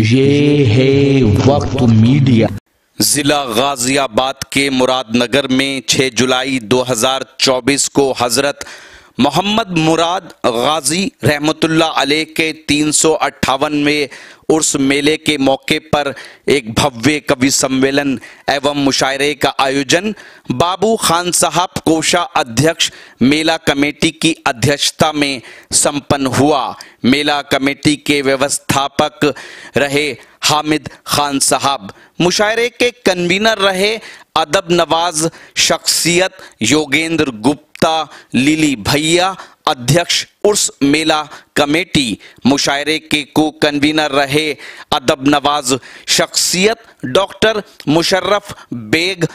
ये है वक्त मीडिया जिला गाजियाबाद के मुरादनगर में 6 जुलाई 2024 को हज़रत मोहम्मद मुराद गाजी रहमतुल्लाह अलैह के तीन सौ अट्ठावनवे उर्स मेले के मौके पर एक भव्य कवि सम्मेलन एवं मुशायरे का आयोजन बाबू खान साहब कोषा अध्यक्ष मेला कमेटी की अध्यक्षता में संपन्न हुआ। मेला कमेटी के व्यवस्थापक रहे हामिद खान साहब। मुशायरे के कन्वीनर रहे अदब नवाज़ शख्सियत योगेंद्र गुप्ता, लिली भैया, अध्यक्ष उर्स मेला कमेटी। मुशायरे के को कन्वीनर रहे अदब नवाज़ शख्सियत डॉक्टर मुशर्रफ बेग,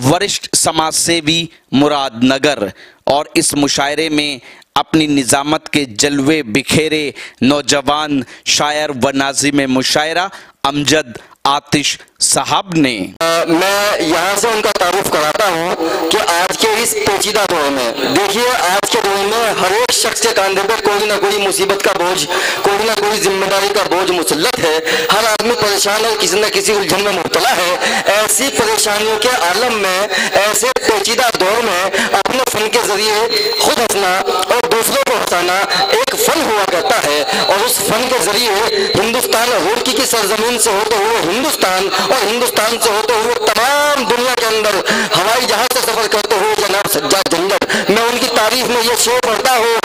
वरिष्ठ समाज सेवी मुरादनगर। और इस मुशायरे में अपनी निजामत के जलवे बिखेरे नौजवान शायर व नाजिम मुशायरा अमजद आतिश साहब ने। आ, मैं यहाँ से उनका तारुफ कराता हूँ कि आज के इस पेचीदा दौर में देखिए आज के दौर में हर एक शख्स के कंधे पर कोई ना कोई मुसीबत का बोझ कोई ना कोई ज़िम्मेदारी का बोझ मुसलत है। हर आदमी परेशान और किसी न किसी उलझन में मुबतला है। ऐसी परेशानियों के आलम में ऐसे पेचीदा दौर में अपने फन के ज़रिए खुद हंसना और दूसरों को हंसाना एक फन हुआ करता है। और उस फन के ज़रिए हिंदुस्तान हुड़की की सरजमीन से होते हुए हिंदुस्तान और हिंदुस्तान से होते हुए तमाम दुनिया के अंदर, हवाई जहाज़ से सफ़र करते हुए जनाब सज्जाद जंगल। मैं उनकी तारीफ़ में ये शेर पढ़ता हूँ।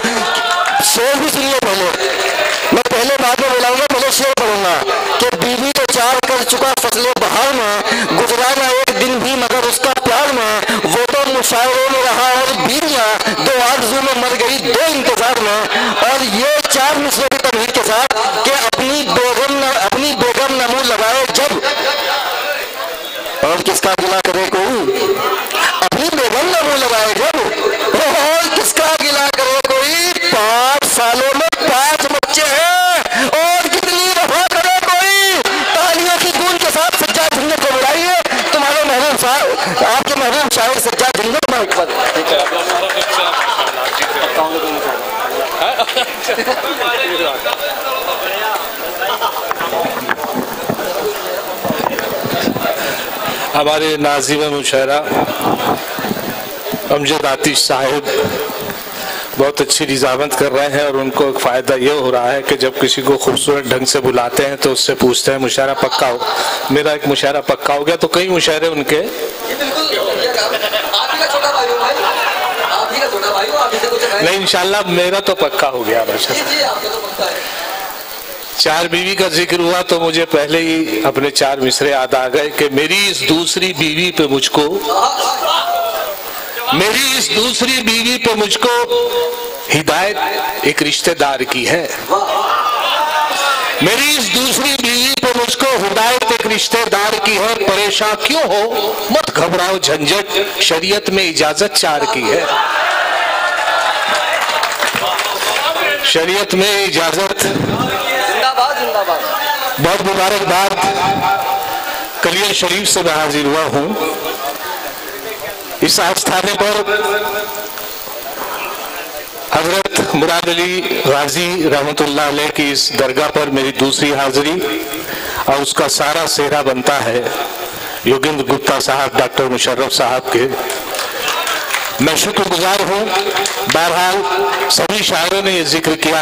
शेर भी सुनिए पहले। मैं पहले बाद में बोलाऊँगा, पहले शेर पढ़ूँगा कि बीवी तो चार कर चुका फसले बहार में गुजरा ना एक दिन भी मगर उसका प्यार में, वो मुशायरों में रहा और बीवियाँ दो आरज़ू में मर गई दो इंतज़ार में। और ये चार मिसरों की तमहीद के साथ कि अपनी बेगम न, अपनी बेगम न मुँह लगाए जब। और किसका गुना करे कोई? अपनी बेगम नमू लगाए जब और किसका गिला करे कोई पाँच सालों में पाँच बच्चे हैं और कितनी दफ़ा करे कोई तालियों की गूंज के साथ सज्जाद झंझट को बुलाइए तुम्हारे महबूब साहब आपके महबूब शायर सज्जाद झंझट माइक पर हमारे नाजिम मुशायरा। अमजद आतिश साहिब बहुत अच्छी निजामत कर रहे हैं और उनको एक फ़ायदा ये हो रहा है कि जब किसी को खूबसूरत ढंग से बुलाते हैं तो उससे पूछते हैं मुशारा पक्का हो? मेरा एक मुशारा पक्का हो गया तो कई मुशारे उनके नहीं इंशाल्लाह मेरा तो पक्का हो गया बस चार बीवी का ज़िक्र हुआ तो मुझे पहले ही अपने चार मिसरे याद आ गए कि मेरी इस दूसरी बीवी पे मुझको, मेरी इस दूसरी बीवी पे मुझको हिदायत, एक रिश्तेदार की है। मेरी इस दूसरी बीवी पे मुझको हिदायत, एक रिश्तेदार की है परेशान क्यों हो? मत घबराओ, झंझट, शरीयत में इजाज़त चार की है। शरीयत में इजाज़त बहुत मुबारकबाद। कलियर शरीफ से मैं हाजिर हुआ हूँ। इस आस्थाने पर हज़रत मुराद अली गाजी अलैह की इस दरगाह पर मेरी दूसरी हाजिरी और उसका सारा सेहरा बनता है। योगेंद्र गुप्ता साहब, डॉक्टर मुशर्रफ साहब के। मैं शुक्रगुजार हूँ। बहरहाल सभी शायरों ने यह ज़िक्र किया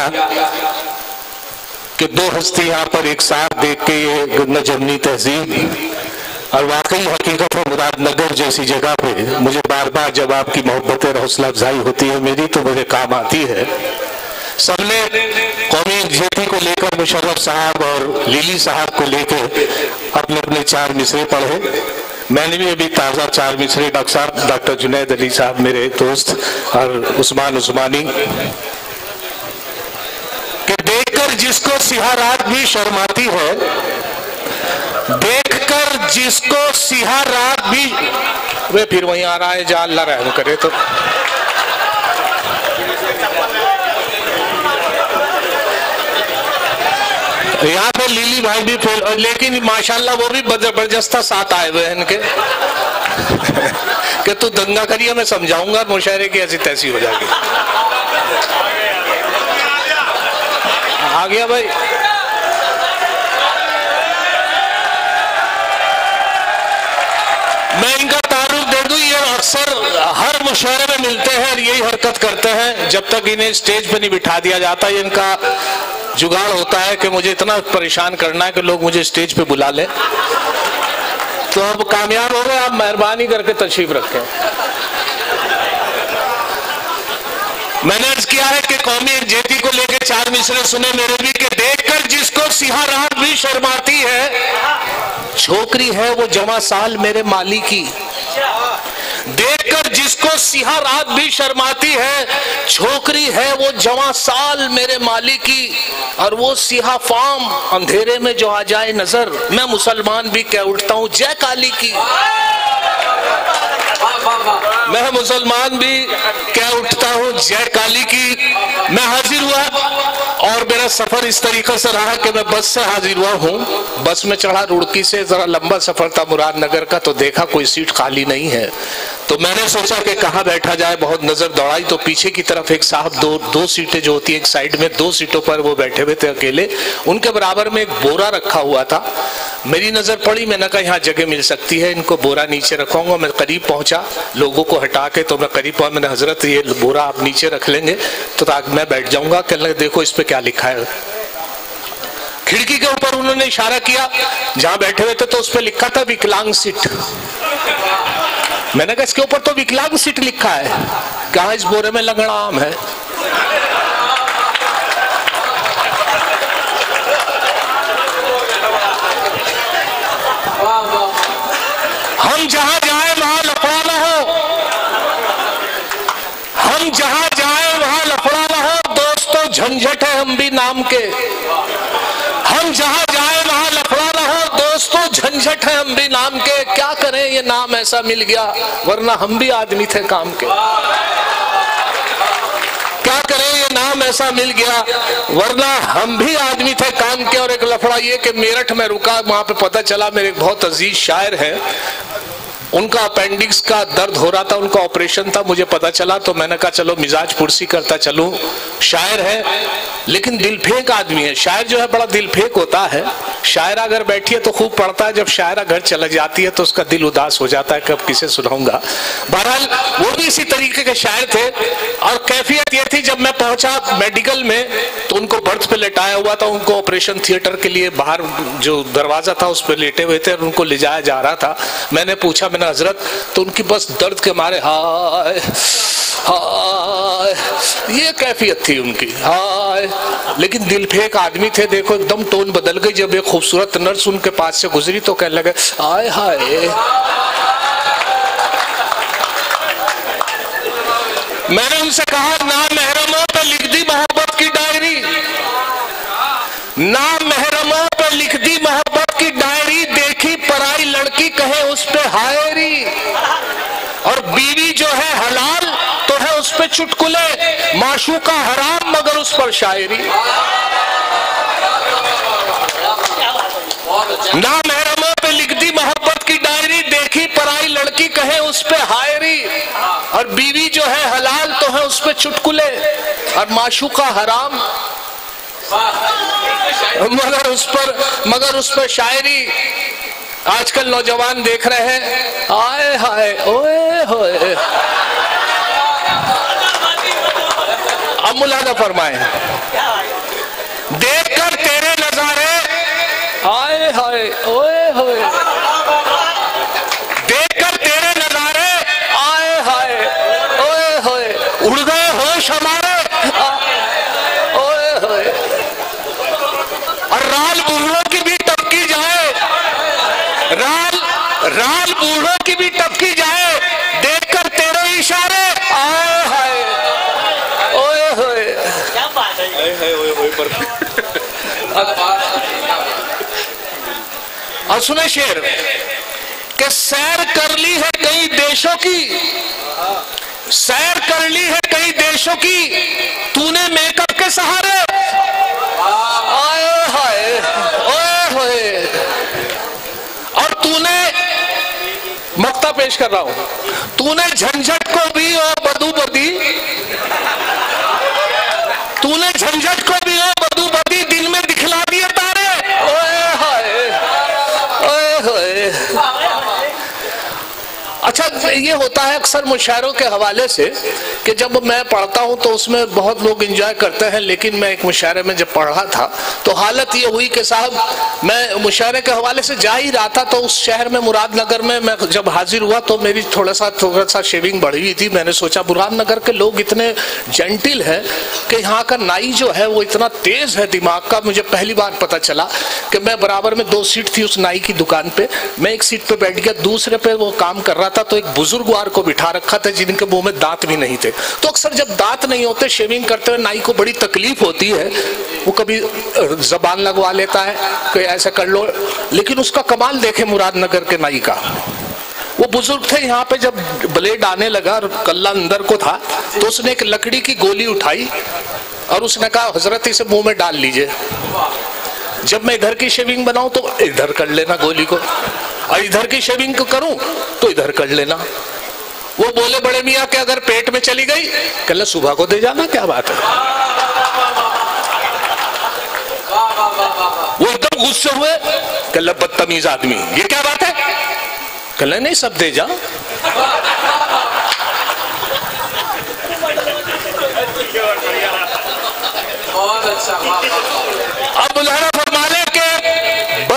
कि दो हस्ती यहाँ पर एक साथ देख के ये नजमनी तहजीब और वाकई हकीकत है, मुरादनगर जैसी जगह पे मुझे बार बार जब आपकी मोहब्बत और हौसला अफजाई होती है, मेरी तो मुझे काम आती है। सबने कौमी यकजहती को लेकर, मुशर्रफ साहब और लिली साहब को लेकर अपने अपने चार मिसरे पढ़े। मैंने भी अभी ताज़ा चार मिसरे, डॉक्टर साहब, डॉक्टर जुनेद अली साहब मेरे दोस्त और उस्मान उस्मानी। देखकर जिसको सिहारात भी शर्माती है, देखकर जिसको सिहारात भी वे फिर वहीं आ रहा है जा अल्लाह रहम करे तो। यहाँ पे लीली भाई भी फेल, लेकिन माशाल्लाह वो भी जबरदस्ता साथ आए हुए हैं इनके। कि तू दंगा करिए मैं समझाऊँगा, मुशायरे की ऐसी तैसी हो जाएगी। गया भाई। मैं इनका तारुफ दे दू, ये अक्सर हर मुशायरे में मिलते हैं और यही हरकत करते हैं, जब तक इन्हें स्टेज पर नहीं बिठा दिया जाता, ये इनका जुगाड़ होता है कि मुझे इतना परेशान करना है कि लोग मुझे स्टेज पे बुला ले। तो अब कामयाब हो गए, आप मेहरबानी करके तशरीफ़ रखें। किया है कि कौमी एकजेती को लेकर चार मिसरे सुने मेरे भी कि देखकर जिसको सिहा रात भी शर्माती है, छोकरी है वो जमा साल मेरे माली की। देखकर जिसको सिहा रात भी शर्माती है, छोकरी है वो जवा साल मेरे माली की। और वो सिहा फाम अंधेरे में जो आ जाए नज़र, मैं मुसलमान भी कह उठता हूँ, जय काली की। मैं मुसलमान भी क्या उठता हूँ जय काली की? मैं हाजिर हुआ। और मेरा सफ़र इस तरीके से रहा कि मैं बस से हाजिर हुआ हूँ। बस में चढ़ा रुड़की से, जरा लंबा सफ़र था मुरादनगर का तो देखा कोई सीट खाली नहीं है। तो मैंने सोचा कि कहाँ बैठा जाए, बहुत नज़र दौड़ाई तो पीछे की तरफ़ एक साहब दो दो सीटें जो होती है, एक साइड में दो सीटों पर वो बैठे हुए थे अकेले। उनके बराबर में एक बोरा रखा हुआ था। मेरी नज़र पड़ी, मैंने कहा, यहाँ जगह मिल सकती है, इनको बोरा नीचे रखूँगा मैं करीब पहुँचा, लोगों को हटा के तो मैं करीब पहुँचा, मैंने, हज़रत, ये बोरा आप नीचे रख लेंगे तो ताकि मैं बैठ जाऊँगा। कहने देखो, इस पे क्या लिखा है? खिड़की के ऊपर उन्होंने इशारा किया, जहाँ बैठे हुए थे तो उस पर लिखा था विकलांग सीट। मैंने कहा, इसके ऊपर तो विकलांग सीट लिखा है। कहा इस बोरे में लगना आम है? हम जहाँ जाए वहाँ लफड़ा ना हो हम जहाँ जाए वहाँ लफड़ा ना हो दोस्तों झंझट है हम भी नाम के। हम जहाँ जाए, वहाँ लफड़ा ना हो। दोस्तों, झंझट है हम भी नाम के। क्या करें, ये नाम ऐसा मिल गया, वरना हम भी आदमी थे काम के। क्या करें, ये नाम ऐसा मिल गया, वरना हम भी आदमी थे काम के। और एक लफड़ा ये कि मेरठ में रुका, वहाँ पे पता चला, मेरे बहुत अज़ीज़ शायर है। उनका अपेंडिक्स का दर्द हो रहा था, उनका ऑपरेशन था, मुझे पता चला तो मैंने कहा, चलो, मिजाज पुरसी करता चलूँ। शायर है लेकिन दिल फेंक आदमी है। शायर जो है, बड़ा दिल फेंक होता है। शायरा अगर बैठी है तो खूब पढ़ता है। जब शायरा घर चला जाती है तो उसका दिल उदास हो जाता है। कब किसे सुनाऊँगा? बहरहाल, वो भी इसी तरीके के शायर थे। और कैफियत ये थी, जब मैं पहुँचा मेडिकल में तो उनको बर्थ पे लेटाया हुआ था। उनको ऑपरेशन थिएटर के लिए बाहर जो दरवाज़ा था, उस पर लेटे हुए थे और उनको ले जाया जा रहा था। मैंने पूछा, मैंने हज़रत तो उनकी बस दर्द के मारे, हाय हाय, ये कैफियत थी उनकी, हाय। लेकिन दिल फेंक आदमी थे, देखो एकदम टोन बदल गई। जब एक खूबसूरत नर्स उनके पास से गुजरी तो कहने लगे हाय हाय। मैंने उनसे कहा, ना महरमों पे लिख दी मोहब्बत की डायरी। ना महरमों पे लिख दी मोहब्बत की डायरी। देखी पराई लड़की कहे उस पे हायरी। और बीवी जो है हलाल चुटकुले माशू का हराम, मगर उस पर शायरी। ना महरमों पे लिख दी मोहब्बत की डायरी, देखी पराई लड़की कहे उस पे हायरी। और बीवी जो है हलाल तो है उस पे चुटकुले। और माशू का हराम, मगर उस पर, मगर उस पर शायरी। आजकल नौजवान देख रहे हैं, आए हाय, ओए होए। अब मुलादा फरमाए। देखकर तेरे नजारे आए हाय ओए होए। देखकर तेरे नजारे आए हाय ओए होए। उड़ गए होश हमारे। ओए होए। और राल बूढ़ों की भी टपकी जाए। राल राल बूढ़ों की भी टपकी जाए देखकर तेरे इशारे आए हाय ओए होए और सुने शेर, कि सैर कर ली है कई देशों की। सैर कर ली है कई देशों की, तूने मेकअप के सहारे। आए हाय ओए और तूने मक्ता पेश कर रहा हूँ। तूने झंझट को भी और बदू बदी। तूने झंझट को भी और बदू बदी दिन में दिखला दिए तारे ओए हाय ओए होए अच्छा ये होता है अक्सर मुशायरों के हवाले से कि जब मैं पढ़ता हूँ तो उसमें बहुत लोग इंजॉय करते हैं, लेकिन मैं एक मुशायरे में जब पढ़ रहा था तो हालत ये हुई कि साहब, मैं मुशायरे के हवाले से जा ही रहा था तो उस शहर में, मुरादनगर में मैं जब हाजिर हुआ तो मेरी थोड़ा सा थोड़ा सा शेविंग बढ़ी हुई थी। मैंने सोचा, मुरादनगर के लोग इतने जेंटिल हैं कि यहाँ का नाई जो है, वो इतना तेज है दिमाग का, मुझे पहली बार पता चला कि मैं बराबर में दो सीट थी उस नाई की दुकान पर मैं एक सीट पर बैठ गया, दूसरे पे वो काम कर रहा था तो एक बुजुर्गवार को बिठा रखा था, जिनके मुँह में दांत भी नहीं थे। तो अक्सर जब दांत नहीं होते शेविंग करते हुए नाई को बड़ी तकलीफ़ होती है। वो कभी जबान लगवा लेता है कि ऐसा कर लो। लेकिन उसका कमाल देखे मुरादनगर के नाई का। वो बुज़ुर्ग थे, यहाँ पे जब ब्लेड आने लगा और कल्ला अंदर को था तो उसने एक लकड़ी की गोली उठाई और उसने कहा, हज़रत, इसे मुँह में डाल लीजिए। जब मैं इधर की शेविंग बनाऊँ तो इधर कर लेना गोली को। और इधर की शेविंग करूँ तो इधर कर लेना। वो बोले बड़े मियाँ के अगर पेट में चली गई? कल सुबह को दे जाना क्या बात है? वो एकदम गुस्से हुए। कल बदतमीज आदमी ये क्या बात है? कल नहीं सब दे जा। अब बुलाना फरमाने के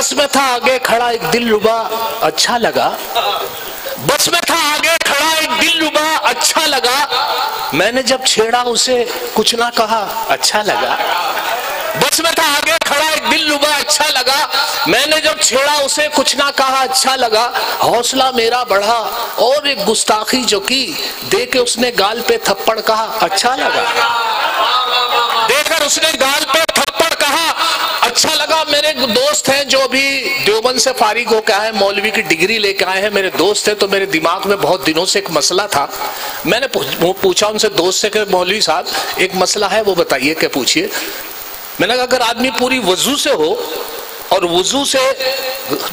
बस में था आगे खड़ा एक दिल रुबा अच्छा लगा। बस में था आगे खड़ा एक दिल रुबा अच्छा लगा। मैंने जब छेड़ा उसे, कुछ ना कहा अच्छा लगा। बस में था आगे खड़ा एक दिल रुबा अच्छा लगा। मैंने जब छेड़ा उसे, कुछ ना कहा अच्छा लगा। हौसला मेरा बढ़ा, और एक गुस्ताखी जो की दे के उसने गाल पे थप्पड़ कहा अच्छा लगा। देकर उसने गाल पे थप्पड़ कहा अच्छा लगा। मेरे दोस्त जो अभी देवबंद से फारिग होकर आए मौलवी की डिग्री लेकर आए हैं, मेरे दोस्त हैं तो मेरे दिमाग में बहुत दिनों से एक मसला था। मैंने पूछा उनसे, दोस्त से कि मौलवी साहब, एक मसला है, वो बताइए, क्या पूछिए? मैंने कहा, अगर आदमी पूरी वज़ू से हो, और वज़ू से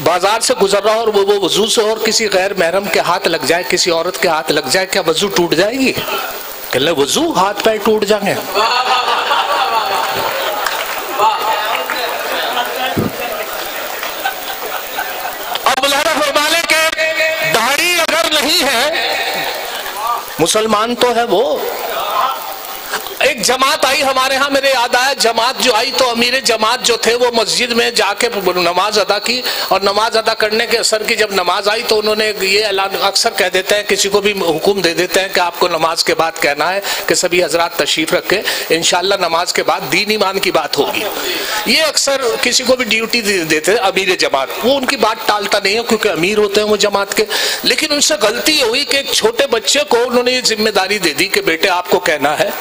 बाज़ार से गुजर रहा हो, और वो वो वज़ू से और किसी गैर महरम के हाथ लग जाए, किसी औरत के हाथ लग जाए, क्या वज़ू टूट जाएगी? कहले वज़ू हाथ पैर टूट जाएँगे अब बुलाना फरमाने के दाढ़ी अगर नहीं है। मुसलमान तो है वो। एक जमात आई हमारे यहाँ, मेरे याद आया, जमात जो आई तो अमीर जमात जो थे, वो मस्जिद में जाके नमाज़ अदा की और नमाज़ अदा करने के असर की जब नमाज़ आई तो उन्होंने ये ऐलान अक्सर कह देते हैं, किसी को भी हुक्म दे देते हैं कि आपको नमाज़ के बाद कहना है कि सभी हजरात तशरीफ़ रखे इनशाला नमाज़ के बाद दीन ईमान की बात होगी। ये अक्सर किसी को भी ड्यूटी दे देते हैं, अमीर जमात। वो उनकी बात टालता नहीं है, क्योंकि अमीर होते हैं वो जमात के। लेकिन उनसे गलती हुई कि एक छोटे बच्चे को उन्होंने ये ज़िम्मेदारी दे दी कि बेटे, आपको कहना है।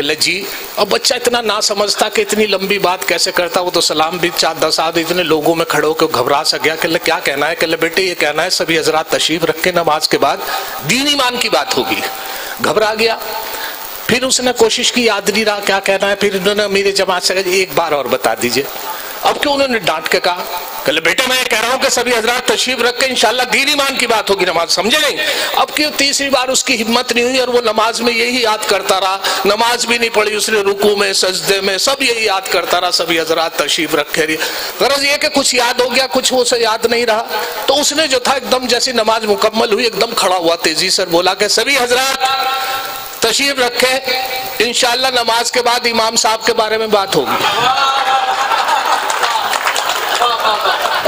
कि जी, अब बच्चा इतना ना समझता कि इतनी लंबी बात कैसे करता, वो तो सलाम भी चार दस आदि इतने लोगों में खड़े होकर घबरा सा गया कि क्या कहना है? कि बेटे, ये कहना है, सभी हजरात तशीफ रखे, नमाज़ के बाद दीन ईमान की बात होगी। घबरा गया। फिर उसने कोशिश की याद नहीं रहा, क्या कहना है? फिर उन्होंने मेरे जमात से एक बार और बता दीजिए। अब क्यों उन्होंने डांट के कहा? कल बेटे मैं कह रहा हूँ कि सभी हजरात तशरीफ़ रख के इंशाल्लाह दीन ईमान की बात होगी, नमाज़ समझे नहीं। अब क्यों तीसरी बार उसकी हिम्मत नहीं हुई और वो नमाज़ में यही याद करता रहा? नमाज़ भी नहीं पढ़ी उसने रुकू में, सजदे में, सब यही याद करता रहा, सभी हजरात तशरीफ़ रखे गरज ये कि कुछ याद हो गया, कुछ वो से याद नहीं रहा। तो उसने जो था एकदम जैसी नमाज़ मुकम्मल हुई, एकदम खड़ा हुआ, तेज़ी से बोला कि सभी हजरात तशरीफ़ रखे, इंशाल्लाह नमाज़ के बाद इमाम साहब के बारे में बात होगी।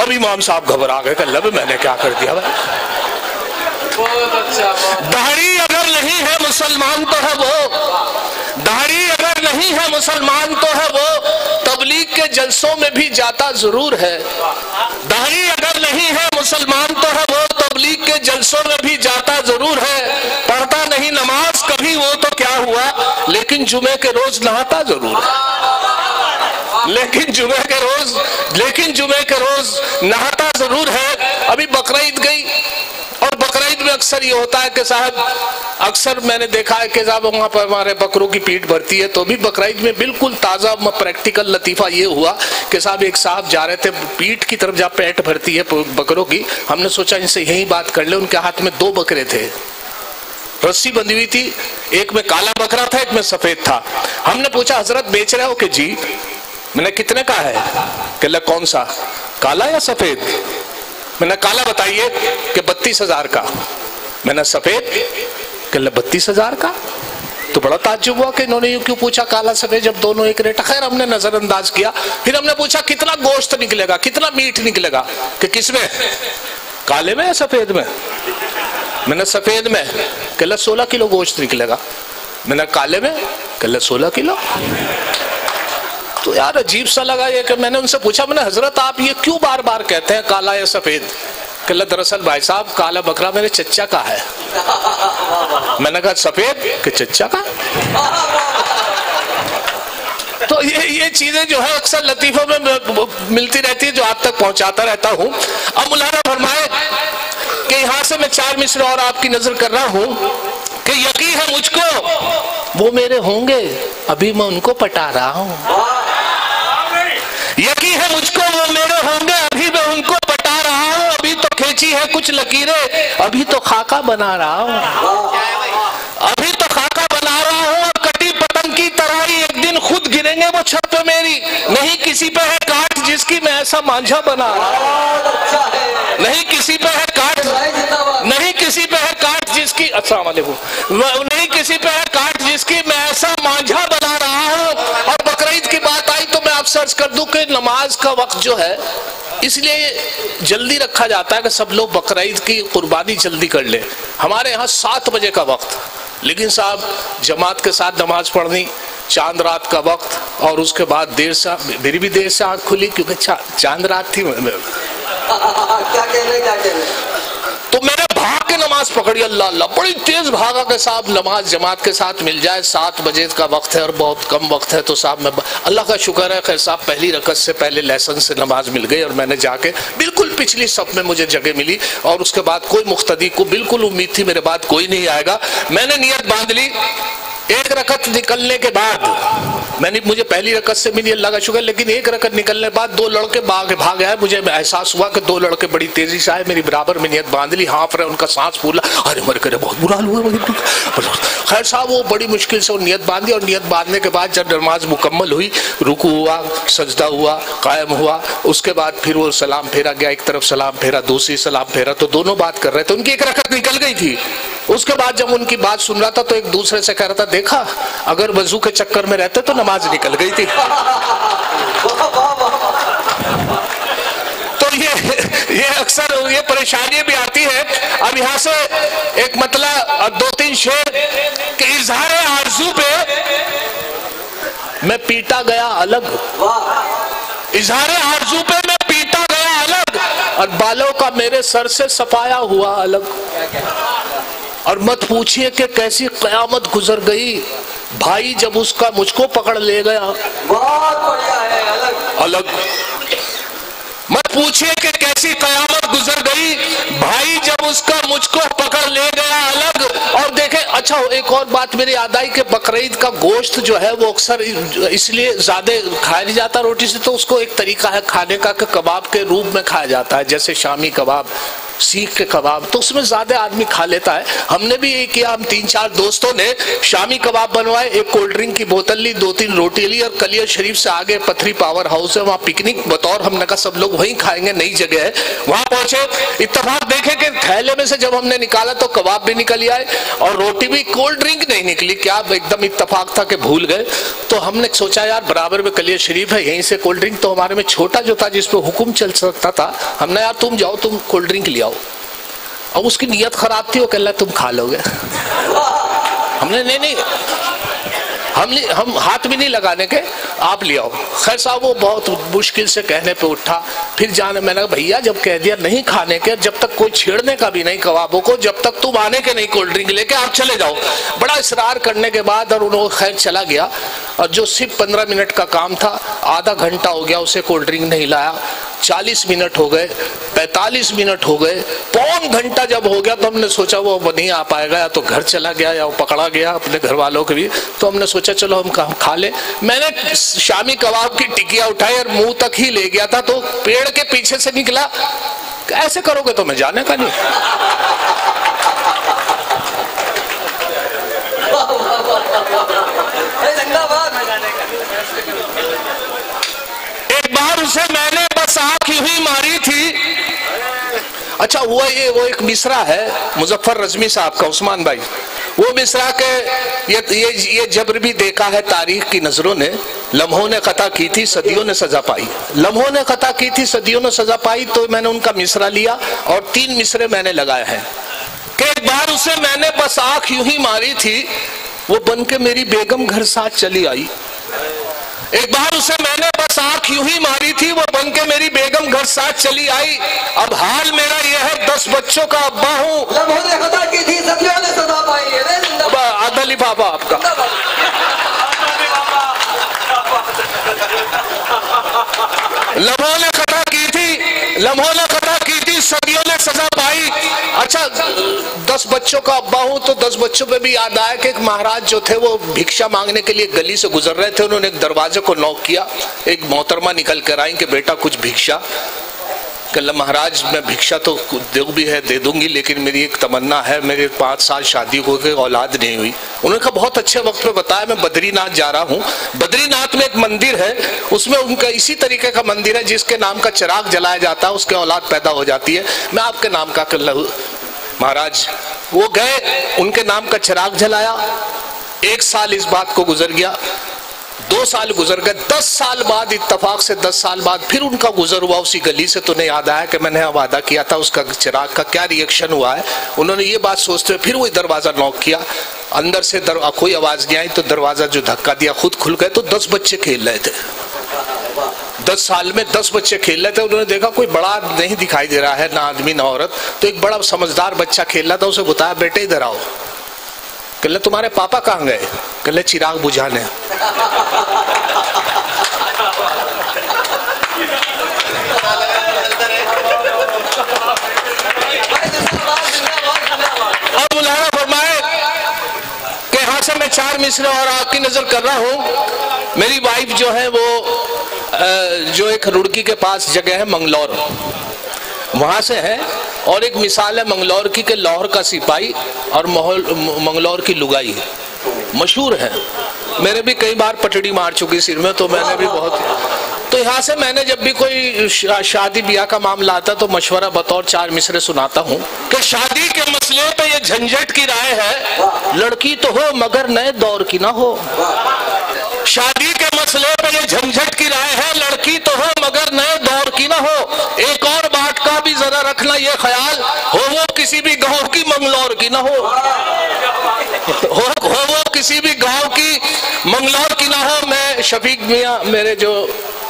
अब इमाम साहब घबरा गए कल मैंने क्या कर दिया भाई? दाढ़ी अगर नहीं है मुसलमान तो है वो। दाढ़ी अगर नहीं है मुसलमान तो है वो। तबलीग के जलसों में भी जाता ज़रूर है। दाढ़ी अगर नहीं है मुसलमान तो है वो। तबलीग के जलसों में भी जाता ज़रूर है। पढ़ता नहीं नमाज़ कभी वो तो क्या हुआ लेकिन जुमे के रोज नहाता ज़रूर है। लेकिन जुमे के रोज, लेकिन जुमे के रोज नहाता ज़रूर है। अभी बकरीद गई, और बकरीद में अक्सर ये होता है कि साहब, अक्सर मैंने देखा है कि साहब वहाँ पर हमारे बकरों की पीठ भरती है तो भी बकरीद में बिल्कुल ताज़ा प्रैक्टिकल लतीफ़ा ये हुआ कि साहब एक साहब जा रहे थे, पीठ की तरफ़ जहाँ पेट भरती है बकरों की, हमने सोचा इनसे यही बात कर ले, उनके हाथ में दो बकरे थे। रस्सी बंधी हुई थी, एक में काला बकरा था, एक में सफ़ेद था। हमने पूछा, हज़रत, बेच रहे हो कि जी? मैंने कितने का है? कहला, कौन सा? काला या सफ़ेद? मैंने काला बताइए कि बत्तीस हज़ार का। मैंने सफ़ेद, कहले, बत्तीस हज़ार का? तो बड़ा ताज्जुब हुआ कि इन्होंने यूँ क्यों पूछा, काला, सफ़ेद? जब दोनों एक रेट। खैर, हमने नजरअंदाज किया। फिर हमने पूछा, कितना गोश्त निकलेगा? कितना मीट निकलेगा? कि किसमें काले में या सफ़ेद में? मैंने सफ़ेद में, कहला, सोलह किलो गोश्त निकलेगा। मैंने काले में, कहला, सोलह किलो। तो यार अजीब सा लगा ये कि मैंने उनसे पूछा, मैंने हज़रत, आप ये क्यों बार बार कहते हैं काला या सफ़ेद? कहला दरअसल भाई साहब, काला बकरा मेरे चच्चा का है। मैंने कहा, सफ़ेद? कि चच्चा का? तो ये ये चीज़ें जो है अक्सर लतीफों में मिलती रहती है, जो आप तक पहुंचाता रहता हूँ। अब मुलाना फरमाए कि यहाँ से मैं चार मिसर और आपकी नज़र कर रहा हूँ कि यकीन है मुझको, वो मेरे होंगे। अभी मैं उनको पटा रहा हूँ। यकीन है मुझको, वो मेरे होंगे। अभी मैं उनको पटा रहा हूँ। अभी तो खींची है कुछ लकीरें। अभी तो खाका बना रहा हूँ। अभी तो खाका बना रहा हूँ कटी पतंग की तरह ही एक दिन खुद गिरेंगे वो छत पे मेरी। नहीं किसी पे है काट जिसकी मैं ऐसा मांझा बना रहा नहीं किसी पे है काट नहीं किसी पे है काट जिसकी अस्सलाम नहीं किसी पे है काट जिसकी मैं ऐसा मांझा बना रहा हूँ। और बकरीद की बात आई तो मैं आप सर्च कर दूँ कि नमाज़ का वक्त जो है इसलिए जल्दी रखा जाता है कि सब लोग बकरीद की कुर्बानी जल्दी कर ले। हमारे यहाँ सात बजे का वक्त। लेकिन साहब जमात के साथ नमाज़ पढ़नी चाँद रात का वक्त और उसके बाद देर से मेरी भी देर से आँख खुली क्योंकि चा, चाँद रात थी। आ, आ, आ, क्या कहने क्या कहने? भाग के नमाज़ पकड़ी, अल्लाह अल्लाह। बड़ी तेज भागा के साहब, नमाज़ जमात के साथ मिल जाए। सात बजे का वक्त है और बहुत कम वक्त है तो साहब मैं अल्लाह का शुक्र है, खैर साहब, पहली रकत से पहले लेसन से नमाज़ मिल गई और मैंने जाके बिल्कुल पिछली सब में मुझे जगह मिली और उसके बाद कोई मुख्तदी को बिल्कुल उम्मीद थी, मेरे बाद कोई नहीं आएगा। मैंने नीयत बाँध ली। एक रकत निकलने के बाद, मैंने, मुझे पहली रकत से मिली अल्लाह का शुक्र लेकिन एक रकत निकलने के बाद दो लड़के भाग भाग आए, मुझे एहसास हुआ कि दो लड़के बड़ी तेज़ी से आए, मेरी बराबर में नियत बाँध ली, हाँफ रहे, उनका सांस फूला अरे मर करे बहुत बुरा हुआ खैर साहब, वो बड़ी मुश्किल से नियत बांधी, और नियत बांधने के बाद जब नमाज़ मुकम्मल हुई, रुकू हुआ, सजदा हुआ, कायम हुआ, उसके बाद फिर वो सलाम फेरा गया, एक तरफ़ सलाम फेरा, दूसरी सलाम फेरा तो दोनों बात कर रहे थे, उनकी एक रकत निकल गई थी। उसके बाद जब उनकी बात सुन रहा था तो एक दूसरे से कह रहा था, देखा, अगर वज़ू के चक्कर में रहते तो नमाज़ निकल गई थी। तो ये ये अक्सर, ये परेशानी भी आती है। अब यहाँ से एक मतलब दो तीन शेर के इजहार आरज़ू पे। मैं पीटा गया अलग। इजहार आरज़ू पे, मैं पीटा गया अलग। और बालों का मेरे सर से सफाया हुआ अलग। और मत पूछिए कि कैसी कयामत गुजर गई। भाई जब उसका मुझको पकड़ ले गया। बहुत बढ़िया है अलग। अलग। मत पूछिए कि कैसी कयामत गुजर गई। भाई जब उसका मुझको पकड़ ले गया अलग, और देखे अच्छा एक और बात मेरी याद आई कि बकरीद का गोश्त जो है, वो अक्सर इसलिए ज़्यादा खाया नहीं जाता रोटी से तो उसको एक तरीका है खाने का कि कबाब के रूप में खाया जाता है, जैसे शामी कबाब, सीख के कबाब तो उसमें ज़्यादा आदमी खा लेता है। हमने भी ये किया, हम तीन चार दोस्तों ने शामी कबाब बनवाए, एक कोल्ड ड्रिंक की बोतल ली, दो तीन रोटी ली, और कलियर शरीफ से आगे पथरी पावर हाउस है, वहाँ पिकनिक, बतौर हमने कहा सब लोग वहीं खाएँगे, नई जगह है। वहाँ पहुँचे इतफाक देखे कि थैले में से जब हमने निकाला तो कबाब भी निकल आए और रोटी भी कोल्ड ड्रिंक नहीं निकली। क्या एकदम इतफाक था कि भूल गए। तो हमने सोचा, यार, बराबर में कलिया शरीफ है, यहीं से कोल्ड ड्रिंक तो हमारे में छोटा जो था जिसपे हुक्म चल सकता था, हमने यार तुम जाओ, तुम कोल्ड ड्रिंक लिया अब उसकी नीयत खराब थी, वो कहला तुम खा लोगे। हमने, नहीं नहीं हम हम हाथ भी नहीं लगाने के, आप ले आओ। खैर साहब, वो बहुत मुश्किल से कहने पे उठा। फिर जाने, मैंने कहा, भैया, जब कह दिया, नहीं खाने के, जब तक कोई छेड़ने का भी नहीं, कबाबों को, जब तक तुम आने के नहीं, कोल्ड ड्रिंक लेके, आप चले जाओ। बड़ा इसरार करने के बाद और उन्होंने खैर चला गया। और जो सिर्फ़ पंद्रह मिनट का काम था, आधा घंटा हो गया, उसे कोल्ड ड्रिंक नहीं लाया। चालीस मिनट हो गए, पैतालीस मिनट हो गए, पौन घंटा जब हो गया तो हमने सोचा, वो नहीं आ पाएगा, या तो घर चला गया, या वो पकड़ा गया अपने घर वालों के भी तो हमने सोचा चलो हम खा ले। मैंने शामी कबाब की टिकिया उठाई और मुँह तक ही ले गया था तो पेड़ के पीछे से निकला। ऐसे करोगे तो मैं जाने का नहीं। एक बार उसे मैंने बस आँख ही मारी थी। अच्छा हुआ ये, वो एक मिसरा है, मुजफ्फर रजमी साहब का, उस्मान भाई। वो मिसरा के ये ये ये जबर भी देखा है तारीख की नज़रों ने। लम्हों ने खता की थी, सदियों ने सजा पाई। लम्हों ने खता की थी, सदियों ने सजा पाई तो मैंने उनका मिसरा लिया और तीन मिसरे मैंने लगाए हैं। कि एक बार उसे मैंने बस आँख यूँ ही मारी थी, वो बन के मेरी बेगम घर साथ चली आई। एक बार उसे मैंने बस आँख यूँ ही मारी थी वो बन के मेरी बेगम घर साथ चली आई। अब हाल मेरा यह है दस बच्चों का अब्बा हूँ। आदल लिफाफा आपका। लम्हों ने खता की थी लम्हों ने खता की थी सदियों ने सजा पाई। अच्छा दस बच्चों का अब्बा हूँ तो दस बच्चों में भी याद आया कि एक महाराज जो थे, वो भिक्षा मांगने के लिए गली से गुजर रहे थे। उन्होंने एक दरवाजे को नॉक किया, एक मोहतरमा निकल कर आई कि बेटा, कुछ भिक्षा। कल महाराज, मैं भिक्षा तो दे भी है, दे दूँगी, लेकिन मेरी एक तमन्ना है, मेरे पाँच साल शादी हो गए, औलाद नहीं हुई। उन्होंने कहा, बहुत अच्छे वक्त में बताया, मैं बद्रीनाथ जा रहा हूँ। बद्रीनाथ में एक मंदिर है, उसमें उनका इसी तरीके का मंदिर है, जिसके नाम का चिराग जलाया जाता है, उसके औलाद पैदा हो जाती है। मैं आपके नाम का कल महाराज, वो गए, उनके नाम का चिराग जलाया। एक साल इस बात को गुजर गया। दो साल गुजर गए दस साल बाद इतफाक से दस साल बाद फिर उनका गुजर हुआ उसी गली से। तो नहीं याद आया कि मैंने वादा किया था उसका चिराग का क्या रिएक्शन हुआ है। उन्होंने ये बात सोचते हुए फिर वही दरवाज़ा नॉक किया। अंदर से दर, कोई आवाज़ नहीं आई तो दरवाज़ा जो धक्का दिया खुद खुल गए तो दस बच्चे खेल रहे थे। दस साल में दस बच्चे खेल रहे थे उन्होंने देखा कोई बड़ा नहीं दिखाई दे रहा है ना आदमी ना औरत। तो एक बड़ा समझदार बच्चा खेल रहा था उसे बताया बेटे इधर आओ। कहले तुम्हारे पापा कहाँ गए? कहले चिराग बुझाने। बुलाना फरमाए से मैं चार मिसरे और आपकी नज़र कर रहा हूँ। मेरी वाइफ जो है वो जो एक रुड़की के पास जगह है, मंगलौर। वहाँ से है। और एक मिसाल है मंगलौर की के लाहौर का सिपाही और मंगलौर की लुगाई मशहूर है। मेरे भी कई बार पटड़ी मार चुकी सिर में तो मैंने भी बहुत तो यहाँ से मैंने जब भी कोई शादी ब्याह का मामला आता तो मशवरा बतौर चार मिसरे सुनाता हूँ। कि शादी के मसले पे ये झंझट की राय है, लड़की तो हो मगर नए दौर की ना हो। शादी के मसले पे ये झंझट की राय है, लड़की तो हो मगर नए दौर की ना हो एक और बात का भी जरा रखना ये ख्याल? हो वो किसी भी गाँव की मंगलौर की ना हो। हो, हो वो किसी भी गाँव की मंगलौर की ना हो मैं शफीक मियाँ, मेरे जो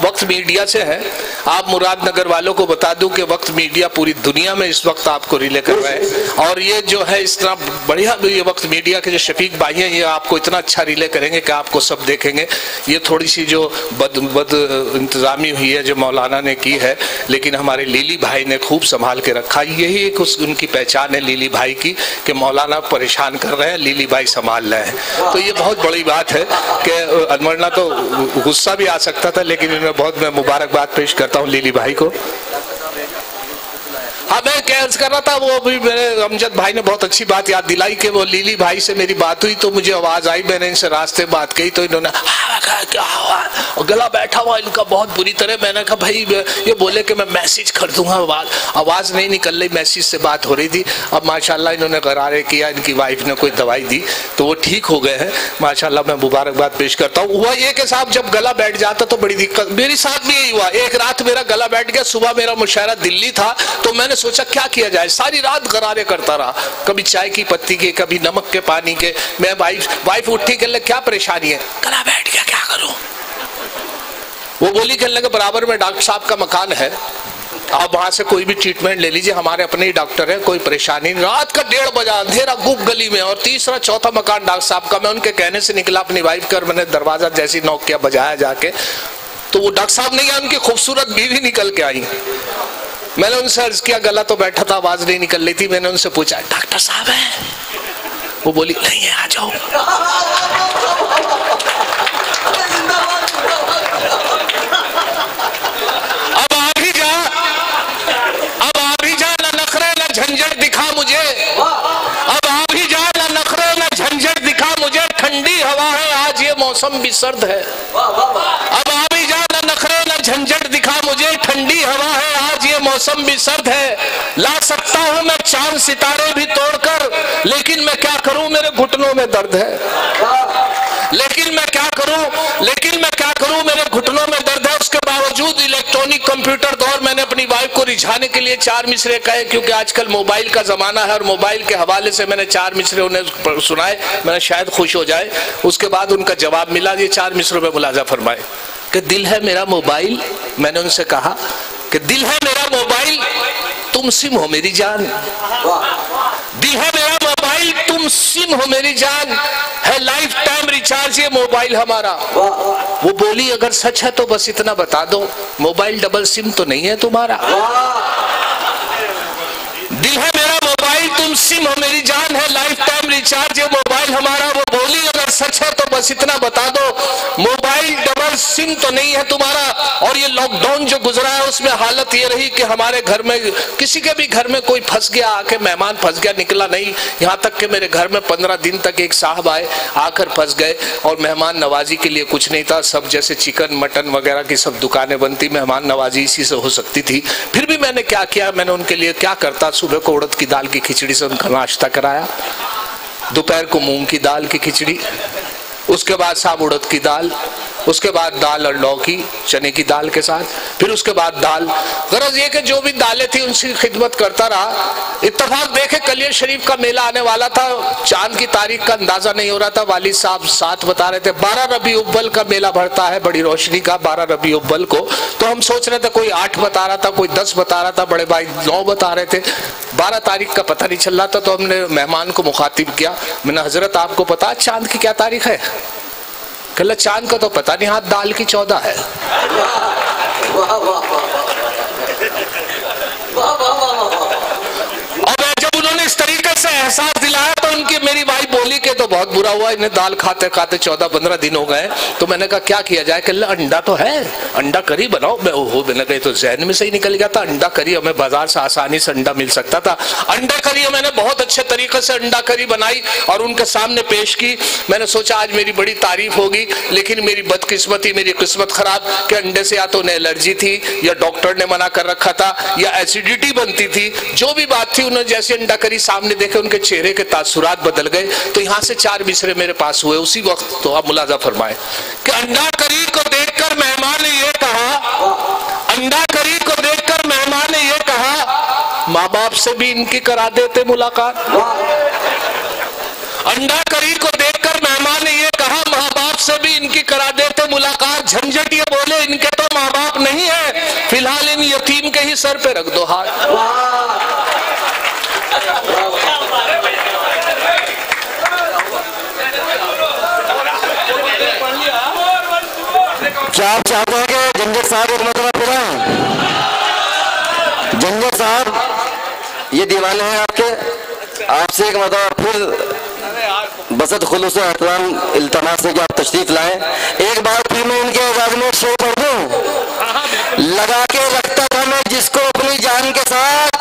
वक्त मीडिया से है, आप मुरादनगर वालों को बता दूँ कि वक्त मीडिया पूरी दुनिया में इस वक्त आपको रिले कर रहा है। और ये जो है, इस तरह बढ़िया ये वक्त मीडिया के जो शफीक भाई हैं, ये आपको इतना अच्छा रिले करेंगे कि आपको सब देखेंगे। ये थोड़ी सी जो बद बद इंतजामी हुई है, जो मौलाना ने की है, लेकिन हमारे लीली भाई ने खूब संभाल के रखा। यही एक उस, उनकी पहचान है लीली भाई की, कि मौलाना परेशान कर रहे हैं, लीली भाई संभाल रहे हैं। तो ये बहुत बड़ी बात है कि अनवरना तो गुस्सा भी आ सकता था, लेकिन मैं बहुत, मैं मुबारकबाद पेश करता हूँ लीली भाई को। हाँ अर्ज़ कर रहा था वो अभी मेरे अमजद भाई ने बहुत अच्छी बात याद दिलाई कि वो लीली भाई से मेरी बात हुई तो मुझे आवाज़ आई मैंने इनसे रास्ते बात कही तो इन्होंने "हाँ, और गला बैठा हुआ इनका बहुत बुरी तरह मैंने कहा भाई ये बोले कि मैं मैसेज कर दूँगा आवाज़ आवाज़ नहीं निकल रही मैसेज से बात हो रही थी अब माशाल्लाह इन्होंने करारे किया इनकी वाइफ ने कोई दवाई दी तो वो ठीक हो गए हैं माशाल्लाह मैं मुबारकबाद पेश करता हूँ। हुआ ये कि साहब जब गला बैठ जाता तो बड़ी दिक्कत मेरे साथ भी यही हुआ एक रात मेरा गला बैठ गया सुबह मेरा मुशायरा दिल्ली था तो मैंने सोचा क्या किया जाए? सारी रात गरारे करता रहा। कभी चाय की पत्ती के, कभी नमक के पानी के। मैं वाइफ वाइफ उठी के लिए क्या परेशानी है? गला बैठ गया, क्या करूँ? वो बोली कहने लगे, बराबर में डॉक्टर साहब का मकान है। आप वहाँ से कोई भी ट्रीटमेंट ले लीजिए। हमारे अपने ही डॉक्टर है, कोई परेशानी नहीं। रात का डेढ़ बजा, अंधेरा गुप गली में और तीसरा, चौथा मकान डॉक्टर साहब का। मैं उनके कहने से निकला, अपनी वाइफ कर मैंने दरवाज़ा जैसी नॉक किया, बजाया जाके। तो वो डॉक्टर साहब नहीं आए, उनकी खूबसूरत बीवी निकल के आई। मैंने उनसे अर्ज़ किया, गला तो बैठा था, आवाज़ नहीं निकल रही थी। मैंने उनसे पूछा, डॉक्टर साहब है? वो बोली, नहीं है, आ जाओ। अब आ भी जा, अब आ भी जा, ना नखरे, ना झंझट दिखा मुझे। अब आ भी जा, ना नखरे, ना झंझट दिखा मुझे। ठंडी हवा है, आज ये मौसम भी सर्द है। अब आ झंझट दिखा मुझे, ठंडी हवा है, आज ये मौसम भी सर्द है। ला सकता हूँ मैं चाँद सितारे भी तोड़कर, लेकिन मैं क्या करूँ? मेरे घुटनों में दर्द है। लेकिन मैं क्या करूँ? लेकिन मैं क्या करूँ? मेरे घुटनों में दर्द है। उसके बावजूद इलेक्ट्रॉनिक कंप्यूटर दौर, मैंने अपनी वाइफ को रिझाने के लिए चार मिसरे कहे, क्योंकि आजकल मोबाइल का जमाना है और मोबाइल के हवाले से मैंने चार मिसरे उन्हें सुनाए, मैंने शायद खुश हो जाए। उसके बाद उनका जवाब मिला, ये चार मिसरों में मुलाजा फरमाए। कि दिल है मेरा मोबाइल, मैंने उनसे कहा कि दिल है मेरा मोबाइल, तुम सिम हो मेरी जान। दिल है मेरा मोबाइल, तुम सिम हो मेरी जान। है लाइफ टाइम रिचार्ज ये मोबाइल हमारा। वो बोली, अगर सच है तो बस इतना बता दो, मोबाइल डबल सिम तो नहीं है तुम्हारा। दिल है मेरा मोबाइल, तुम सिम हो मेरी जान। है लाइफ टाइम रिचार्ज ये मोबाइल हमारा, वो बोली, अगर सच है तो बस इतना बता दो। मोबाइल डबल सिम तो नहीं है तुम्हारा। और ये लॉकडाउन जो गुजरा है, उसमें हालत ये रही कि हमारे घर में, किसी के भी घर में कोई फंस गया, आके मेहमान फंस गया, निकला नहीं। यहाँ तक कि मेरे घर में पंद्रह दिन तक एक साहब आए, आकर फंस गए। और मेहमान नवाजी के लिए कुछ नहीं था। सब जैसे चिकन, मटन वगैरह की सब दुकानें बनती मेहमान नवाजी इसी से हो सकती थी। फिर भी मैंने क्या किया? मैंने उनके लिए क्या करता? सुबह को उड़द की दाल की खिचड़ी से उनका नाश्ता कराया। दोपहर को मूंग की दाल की खिचड़ी उसके बाद साब उड़द की दाल उसके बाद दाल और लौकी, चने की दाल के साथ। फिर उसके बाद दाल। गरज ये कि जो भी दालें थी, उनकी खिदमत करता रहा। इतफाक देखे कलियर शरीफ का मेला आने वाला था। चाँद की तारीख का अंदाज़ा नहीं हो रहा था। वालिद साहब साथ बता रहे थे, बारह रबी उब्बल का मेला भरता है बड़ी रोशनी का, बारह रबी उब्बल को। तो हम सोच रहे थे, कोई आठ बता रहा था, कोई दस बता रहा था, बड़े भाई नौ बता रहे थे। बारह तारीख का पता नहीं चल रहा था तो हमने मेहमान को मुखातिब किया। मैंने, हज़रत, आपको पता चाँद की क्या तारीख है? कल चाँद का तो पता नहीं हाथ दाल की चौदह है। और जब उन्होंने इस तरीके से एहसास दिलाया तो उनकी मेरी भाई बोली के तो बहुत बुरा हुआ, इन्हें दाल खाते खाते चौदह पंद्रह दिन हो गए। तो मैंने कहा, क्या किया जाए? कल अंडा तो है, अंडा करी बनाओ। मैं, ओहो, मैंने कही तो जहन में से ही निकल गया था, अंडा करी, हमें बाज़ार से आसानी से अंडा मिल सकता था। अंडा करी मैंने बहुत अच्छे तरीके से अंडा करी बनाई, और उनके सामने पेश की। मैंने सोचा, आज मेरी बड़ी तारीफ़ होगी, लेकिन मेरी बदकिस्मती, मेरी किस्मत खराब, कि अंडे से या तो उन्हें एलर्जी थी, या डॉक्टर ने मना कर रखा था, या एसिडिटी बनती थी, जो भी बात थी, उन्होंने जैसे अंडा करी, सामने देखे उनके चेहरे के तासुरात बदल गए तो यहाँ से चार मिसरे मेरे पास हुए। उसी वक्त तो आप मुलाजा फरमाए कि अंडा करी को देखकर मेहमान ने ये कहा, अंडा करी को देखकर मेहमान ने ये कहा माँ बाप से भी इनकी करा देते मुलाकात। अंडा करी को देखकर मेहमान ने ये कहा माँ बाप से भी इनकी करा देते मुलाकात। झंझट ये बोले, इनके तो माँ बाप नहीं है। फ़िलहाल इन यतीम के ही सर पे रख दो हाथ। क्या आप चाहते हैं कि जंजट साहब एक मतलब पूरा जंजट साहब, ये दीवाने हैं आपके। आपसे एक मतलब फिर बसत खुलूस एहतराम इल्तमास से कि आप तशरीफ़ लाएँ। एक बार फिर मैं इनके आज़ाद में शो कर दूँ। लगा के रखता था मैं जिसको अपनी जान के साथ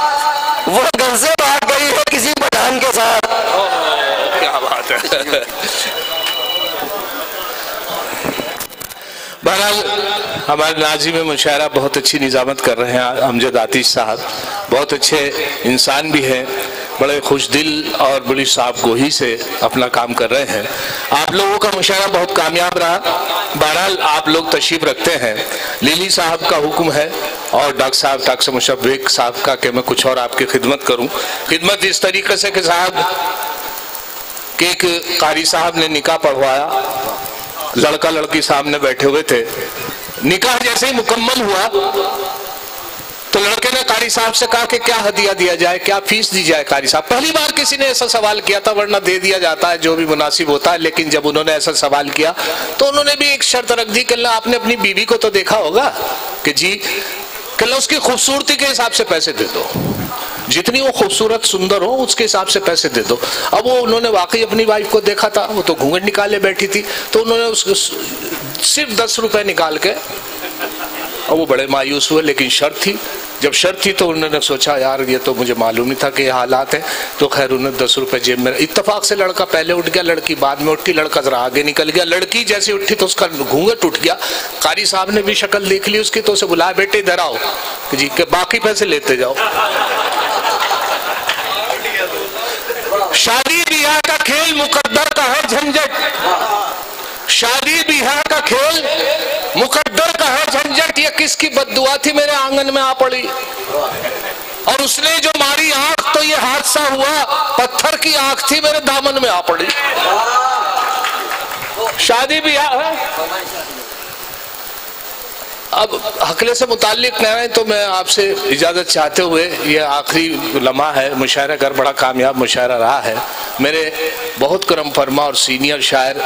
बहरहाल, हमारे नाजी में मुशायरा बहुत अच्छी निजामत कर रहे हैं, अमजद आतिश साहब। बहुत अच्छे इंसान भी हैं, बड़े खुश दिल और बड़ी साफ़ गोही से अपना काम कर रहे हैं। आप लोगों का मुशायरा बहुत कामयाब रहा। बहरहाल, आप लोग तशरीफ़ रखते हैं। लिली साहब का हुक्म है और डॉक्टर साहब डॉक्टर मुशब्बिक साहब का कि मैं कुछ और आपकी खिदमत करूँ। खिदमत इस तरीके से कि साहब, कि एक कारी साहब ने निकाह पढ़वाया। लड़का लड़की सामने बैठे हुए थे। निकाह जैसे ही मुकम्मल हुआ तो लड़के ने कारी साहब से कहा कि क्या हदिया दिया जाए, क्या फ़ीस दी जाए कारी साहब। पहली बार किसी ने ऐसा सवाल किया था, वरना दे दिया जाता है, जो भी मुनासिब होता है, लेकिन जब उन्होंने ऐसा सवाल किया तो उन्होंने भी एक शर्त रख दी कि आपने अपनी बीवी को तो देखा होगा कि जी, कि उसकी खूबसूरती के हिसाब से पैसे दे दो। जितनी वो खूबसूरत सुंदर हो, उसके हिसाब से पैसे दे दो। अब वो उन्होंने वाकई अपनी वाइफ को देखा था, वो तो घूंघट निकाले बैठी थी तो उन्होंने उसको सिर्फ़ दस रुपए निकाल के और वो बड़े मायूस हुए, लेकिन शर्त थी। जब शर्त थी तो उन्होंने सोचा, यार, ये तो मुझे मालूम नहीं था कि ये हालात है। तो खैर, उन्होंने दस रुपए जेब में इत्तेफाक से लड़का पहले उठ गया, लड़की बाद में उठी, लड़का जरा आगे निकल गया। लड़की जैसे उठी तो उसका घूंघट उठ गया। कारी साहब ने भी शक्ल देख ली उसकी तो उसे बुलाया, बेटे, इधर आओ। जी, के बाकी पैसे लेते जाओ शादी ब्याह का खेल मुकद्दर का है झंझट। शादी बिहार का खेल मुकद्दर का है झंझट, ये किसकी बदुआ थी मेरे आँगन में आ पड़ी? और उसने जो मारी आँख तो ये हादसा हुआ, पत्थर की आँख थी मेरे दामन में आ पड़ी। शादी बिहार है? अब हकले से मुतक न रहे तो मैं आपसे इजाज़त चाहते हुए यह आखिरी लम्हा है, मुशायरा कर बड़ा कामयाब मुशायरा रहा है। मेरे बहुत करम फरमा और सीनियर शायर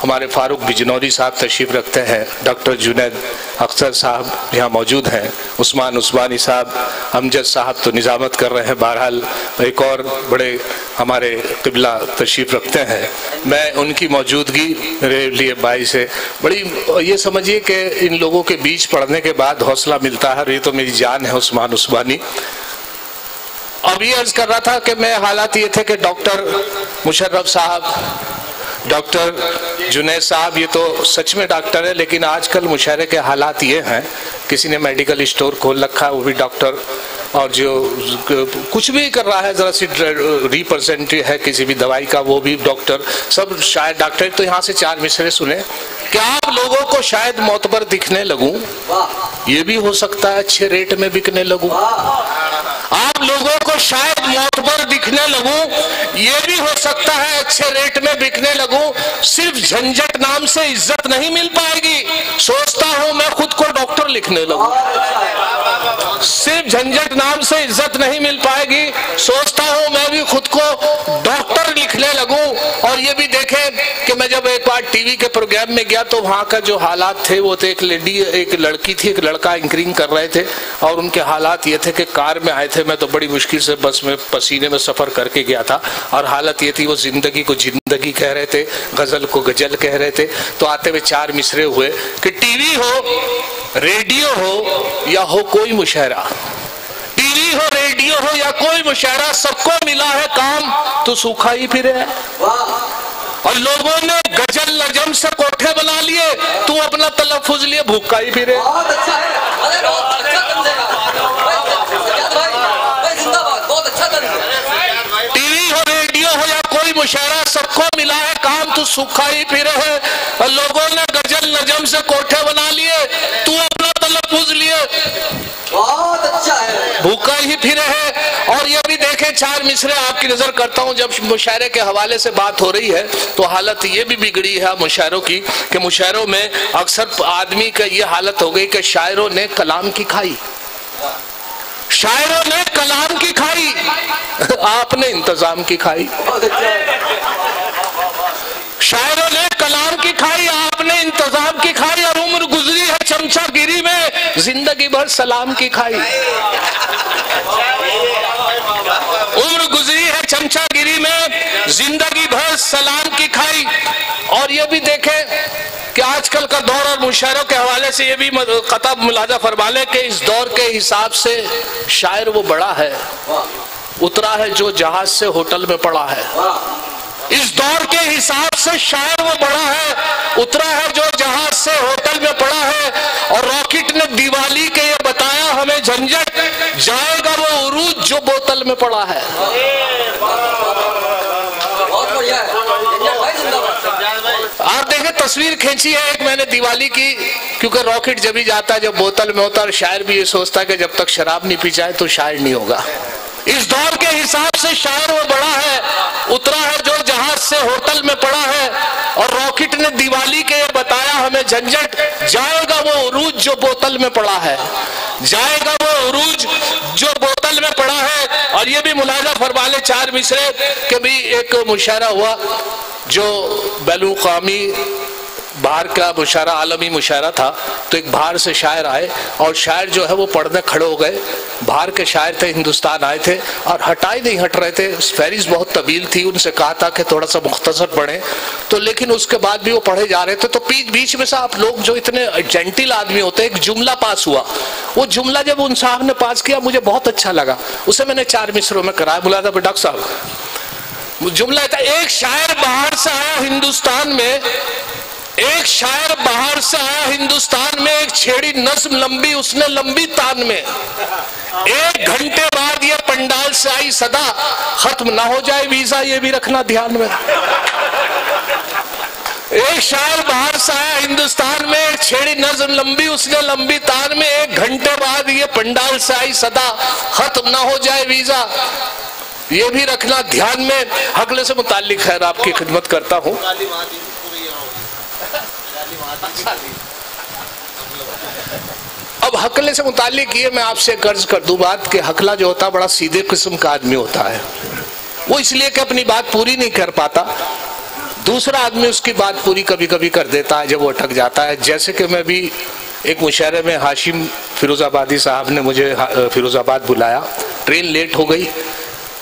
हमारे फारूक बिजनौरी साहब तशरीफ़ रखते हैं। डॉक्टर जुनेद अख्तर साहब यहाँ मौजूद हैं। उस्मान उस्मानी साहब, अमजद साहब तो निज़ामत कर रहे हैं। बहरहाल एक और बड़े हमारे किबला तशरीफ़ रखते हैं। मैं उनकी मौजूदगी मेरे लिए बाई से बड़ी, ये समझिए कि इन लोगों के बीच पढ़ने के बाद हौसला मिलता है ये तो मेरी जान है उस्मान उस्मानी। अब ये अर्ज़ कर रहा था कि मैं हालात ये थे कि डॉक्टर मुशर्रफ साहब डॉक्टर जुनेद साहब, ये तो सच में डॉक्टर है, लेकिन आजकल मुशायरे के हालात ये हैं, किसी ने मेडिकल स्टोर खोल रखा है, वो भी डॉक्टर और जो कुछ भी कर रहा है, ज़रा सी रिप्रेजेंटेटिव है किसी भी दवाई का, वो भी डॉक्टर, सब शायद डॉक्टर तो यहाँ से चार मिसरे सुने, क्या आप लोगों को शायद मोतबर दिखने लगूं? ये भी हो सकता है, अच्छे रेट में बिकने लगूं। आप लोगों को शायद मोतबर दिखने लगूं, ये भी हो सकता है अच्छे रेट में बिकने लगूं, सिर्फ़ झंझट नाम से इज़्ज़त नहीं मिल पाएगी। सोचता हूँ मैं खुद को डॉक्टर लिखने लगूं। सिर्फ़ झंझट नाम से इज़्ज़त नहीं मिल पाएगी। सोचता हूँ मैं भी खुद को डॉक्टर लिखने लगूं और ये भी देखें मैं जब एक बार टीवी के प्रोग्राम में गया तो वहाँ का जो हालात थे, वो तो एक लेडी, एक लड़की थी, एक लड़का एंकरिंग कर रहे थे और उनके हालात ये थे कि कार में आए थे। मैं तो बड़ी मुश्किल से बस में, पसीने में सफ़र करके गया था और हालत ये थी, वो ज़िंदगी को ज़िंदगी कह रहे थे, गज़ल को गज़ल कह रहे थे। तो आते हुए चार मिसरे हुए कि टीवी हो, रेडियो हो या हो कोई मुशायरा टीवी हो, रेडियो हो या कोई मुशायरा सबको मिला है काम तो सूखा ही फिर है। और लोगों ने गज़ल नजम से कोठे बना लिए। तू अपना तलफुज लिए भूखा ही फिरे। बहुत अच्छा अच्छा अच्छा टीवी हो रेडियो हो या कोई मुशायरा सबको मिला है काम तू सूखा ही फिरे है। और लोगों ने गज़ल नजम से कोठे बना लिए तू अपना तलफुज लिए। बहुत अच्छा है। भूखा ही फिरे है। और ये भी देखें, चार मिसरे आपकी नज़र करता हूँ, जब मुशायरे के हवाले से बात हो रही है तो हालत ये भी बिगड़ी है मुशायरों की, कि मुशायरों में अक्सर आदमी का ये हालत हो गई कि शायरों ने कलाम की खाई। शायरों ने कलाम की खाई। आपने इंतज़ाम की खाई। शायरों ने कलाम की खाई, आपने इंतज़ाम की खाई, और उम्र गुजरी है चमचा गिरी में, ज़िंदगी भर सलाम की खाई उम्र गुजरी है चमचा गिरी में ज़िंदगी भर सलाम की खाई और ये भी देखें कि आजकल का दौर और मुशायरों के हवाले से ये भी खतब मुलाजा फरमा ले कि इस दौर के हिसाब से शायर वो बड़ा है। उतरा है जो जहाज़ से होटल में पड़ा है। इस दौर के हिसाब से शायर वो बड़ा है, उतरा है जो जहाज़ से होटल में पड़ा है। और रॉकेट ने दिवाली के ये बताया, हमें झंझट, जाएगा वो उरूज जो बोतल में पड़ा है बहुत बढ़िया है जंजट भाई जिंदाबाद आप देखें तस्वीर खींची है एक मैंने दिवाली की, क्योंकि रॉकेट जब ही जाता है, जब बोतल में होता है और शायर भी ये सोचता है कि जब तक शराब नहीं पी जाए तो शायर नहीं होगा। इस दौर के हिसाब से शायर वो बड़ा है, उतरा है जो जहाज़ से होटल में पड़ा है और रॉकेट ने दिवाली के ये बताया हमें झंझट, जाएगा वो उरूज जो बोतल में पड़ा है। जाएगा वो उरूज जो बोतल में पड़ा है। और ये भी मुलाजा फरमाले चार मिसरे के भी एक मुशायरा हुआ, जो बैलूकामी बाहर का मुशारा आलमी मुशारा था तो एक बाहर से शायर आए और शायर जो है वो पढ़ने खड़े हो गए। बाहर के शायर थे, हिंदुस्तान आए थे और हटाई नहीं हट रहे थे। फहरिस बहुत तबील थी, उनसे कहा था कि थोड़ा सा मुख्तसर पढ़े। तो लेकिन उसके बाद भी वो पढ़े जा रहे थे। तो बीच बीच में से आप लोग जो इतने जेंटिल आदमी होते, एक जुमला पास हुआ। वो जुमला जब उन साहब ने पास किया, मुझे बहुत अच्छा लगा। उसे मैंने चार मिसरों में कराया बोला था डॉक्टर साहब। जुमला था, एक शायर बाहर से आया हिंदुस्तान में एक शायर बाहर से आया हिंदुस्तान में, एक छेड़ी नज्म लंबी, उसने लंबी तान में। एक घंटे बाद ये पंडाल से आई सदा, खत्म ना हो जाए वीज़ा, ये भी रखना ध्यान में। एक शायर बाहर से आया हिंदुस्तान में, एक छेड़ी नज्म लंबी, उसने लंबी तार में, एक घंटे बाद ये पंडाल से आई सदा, खत्म ना हो जाए वीज़ा। ये भी रखना ध्यान में। अगले से मुतालिक खैर आपकी खिदमत करता हूँ। अब हकले से मुतालिक ये मैं आपसे कर्ज कर दूँ बात कि हकला जो होता बड़ा सीधे किस्म का आदमी होता है। वो इसलिए कि अपनी बात पूरी नहीं कर पाता। दूसरा आदमी उसकी बात पूरी कभी कभी कर देता है, जब वो अटक जाता है। जैसे कि मैं भी एक मुशायरे में हाशिम फिरोजाबादी साहब ने मुझे, फिरोजाबाद बुलाया। ट्रेन लेट हो गई।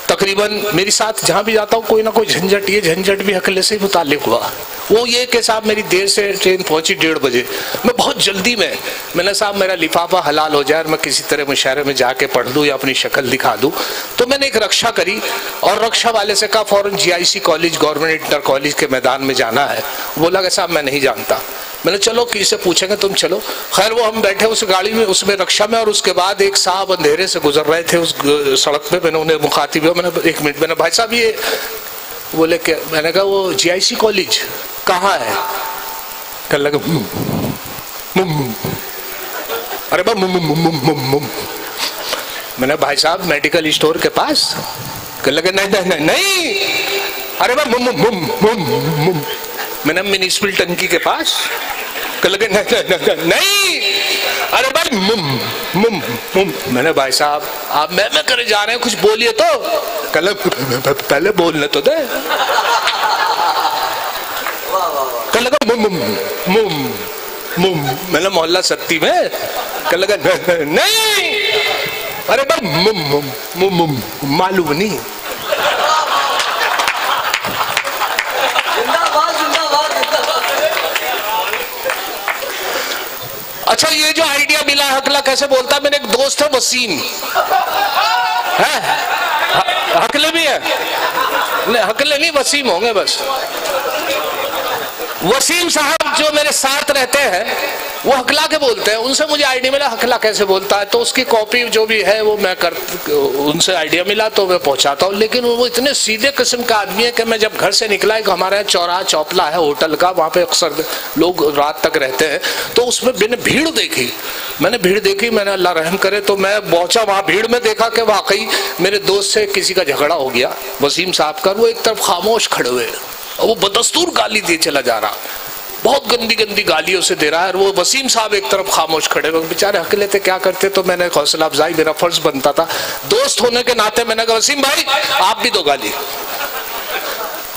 तकरीबन मेरे साथ जहाँ भी जाता हूँ, कोई ना कोई झंझट, ये झंझट भी हकले से मुतालिक हुआ। वो ये कि साहब मेरी देर से ट्रेन पहुँची डेढ़ बजे। मैं बहुत जल्दी में, मैंने साहब, मेरा लिफाफा हलाल हो जाए और मैं किसी तरह मुशायरे में जाके पढ़ लूँ या अपनी शक्ल दिखा दूँ। तो मैंने एक रक्षा करी और रक्षा वाले से कहा, फ़ौरन G I C college government inter college के मैदान में जाना है। बोला कि, साहब, मैं नहीं जानता। मैंने चलो किसी पूछेंगे, तुम चलो। खैर, वो हम बैठे उस गाड़ी में, उसमें रक्षा में, और उसके बाद एक साहब अंधेरे से गुजर रहे थे उस सड़क पे। मैंने उन्हें मुखातिब मैंने एक मिनट, मैंने, भाई साहब, ये बोले क्या मैंने कहा, वो जीआईसी कॉलेज कहाँ है? कल लगा अरे मैंने भाई साहब मेडिकल स्टोर के पास? कह लगे, नहीं नहीं नहीं नहीं। अरे बा मैंने म्यूनिसिपल टंकी के पास कल लगे नहीं नहीं नहीं। अरे भाई, मुम मुम मुम। मैंने, भाई साहब, आप, मैं मैं करे जा रहे हैं, कुछ बोलिए तो। कल, पहले बोलने तो दे। कल लगा, मुम मुम मुम मुम। मैंने, मोहल्ला सत्ती में। कल लगा नहीं। अरे भाई, मुम मुम मुम मुम, मालूम नहीं। अच्छा ये जो आइडिया मिला है हकला कैसे बोलता है? मेरे एक दोस्त है, वसीम। है? हकले भी है? नहीं हकले नहीं, वसीम होंगे बस। वसीम साहब जो मेरे साथ रहते हैं, वो हकला के बोलते हैं। उनसे मुझे आइडिया मिला, हकला कैसे बोलता है? तो उसकी कॉपी जो भी है, वो मैं कर, उनसे आइडिया मिला तो मैं पहुंचाता हूँ। लेकिन वो इतने सीधे किस्म का आदमी है कि मैं जब घर से निकला, एक हमारे यहाँ चौराहा चौपला है, होटल का, वहाँ पे अक्सर लोग रात तक रहते हैं। तो उसमें मैंने भीड़ देखी, मैंने भीड़ देखी, मैंने अल्लाह रहम करे तो मैं पहुँचा, वहाँ भीड़ में देखा कि वाकई मेरे दोस्त से किसी का झगड़ा हो गया। वसीम साहब का, वो एक तरफ़ खामोश खड़े हुए वो बदस्तूर गाली दिए चला जा रहा। बहुत गंदी गंदी गालियों से दे रहा है और वो वसीम साहब एक तरफ़ खामोश खड़े हुए, बेचारे अकेले थे क्या करते? तो मैंने हौसला अफजाई, मेरा फ़र्ज़ बनता था। दोस्त होने के नाते मैंने कहा, वसीम भाई, आप भी दो गाली।